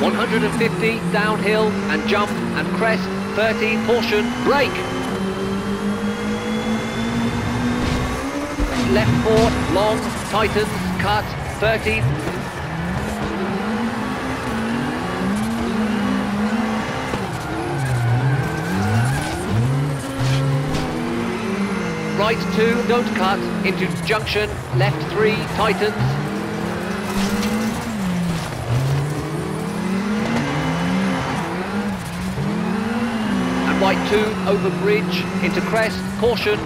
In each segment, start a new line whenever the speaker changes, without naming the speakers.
150, downhill and jump and crest, 30, caution, brake. Left four, long, tightens, cut, 30. Right two, don't cut, into junction, left three, tightens, right two over bridge into crest, caution.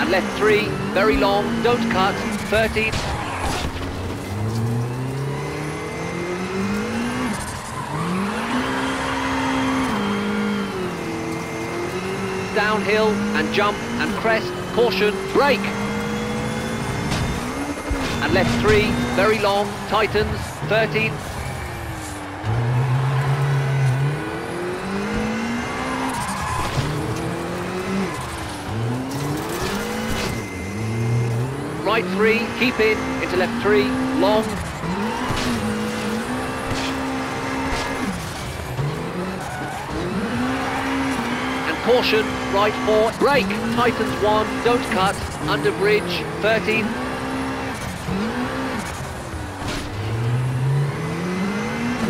And left three, very long, don't cut, 30. Downhill and jump and crest, caution, brake. And left three, very long, tightens, 30. Right three, keep in, into left three, long. And caution, right four, brake, tightens one, don't cut, under bridge, 13.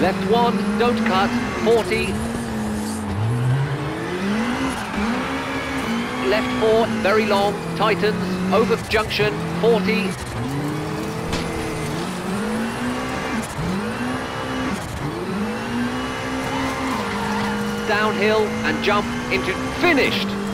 Left one, don't cut, 40. Left four, very long, tightens, over junction, 40. Downhill and jump into finished.